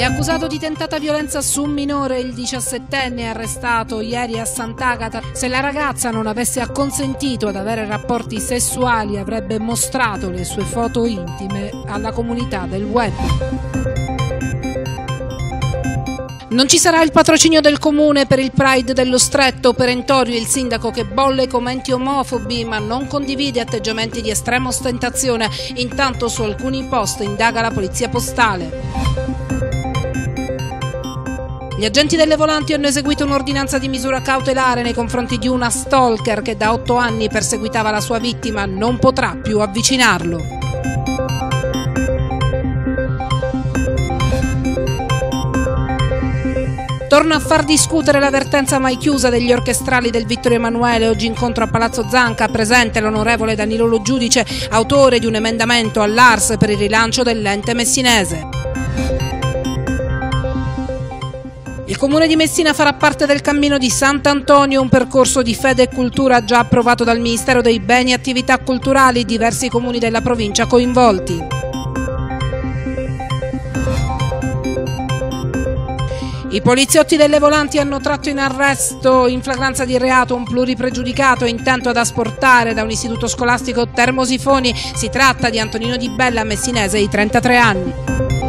È accusato di tentata violenza su un minore il 17enne arrestato ieri a Sant'Agata. Se la ragazza non avesse acconsentito ad avere rapporti sessuali avrebbe mostrato le sue foto intime alla comunità del web. Non ci sarà il patrocinio del comune per il Pride dello Stretto, perentorio il sindaco che bolle commenti omofobi ma non condivide atteggiamenti di estrema ostentazione, intanto su alcuni post indaga la polizia postale. Gli agenti delle volanti hanno eseguito un'ordinanza di misura cautelare nei confronti di una stalker che da otto anni perseguitava la sua vittima, non potrà più avvicinarlo. Torna a far discutere l'avvertenza mai chiusa degli orchestrali del Vittorio Emanuele. Oggi incontro a Palazzo Zanca, presente l'onorevole Danilo Lo Giudice, autore di un emendamento all'ARS per il rilancio dell'ente messinese. Il comune di Messina farà parte del cammino di Sant'Antonio, un percorso di fede e cultura già approvato dal Ministero dei Beni e Attività Culturali, diversi comuni della provincia coinvolti. I poliziotti delle volanti hanno tratto in arresto in flagranza di reato un pluripregiudicato intento ad asportare da un istituto scolastico termosifoni. Si tratta di Antonino Di Bella, messinese di 33 anni.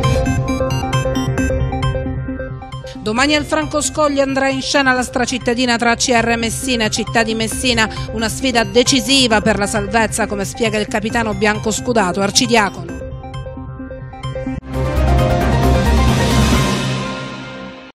Domani al Franco Scogli andrà in scena la stracittadina tra CR Messina e Città di Messina, una sfida decisiva per la salvezza, come spiega il capitano bianco scudato Arcidiacono.